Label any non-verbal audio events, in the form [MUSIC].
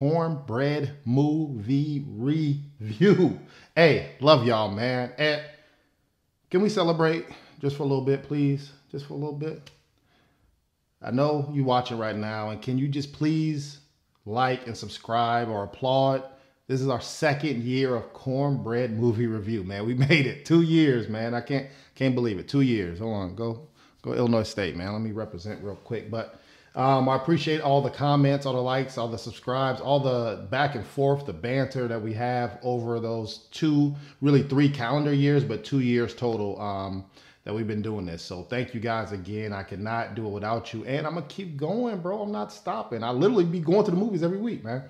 cornbread movie review. [LAUGHS] Hey, love y'all, man. And can we celebrate just for a little bit, please? Just for a little bit. I know you watching right now, and can you just please like and subscribe or applaud? This is our second year of cornbread movie review, man. We [LAUGHS] made it two years, man. I can't can't believe it. Two years. Hold on, go go Illinois State, man. Let me represent real quick, but. Um, I appreciate all the comments, all the likes, all the subscribes, all the back and forth, the banter that we have over those two, really three calendar years, but two years total um, that we've been doing this. So thank you guys again. I cannot do it without you. And I'm going to keep going, bro. I'm not stopping. I literally be going to the movies every week, man.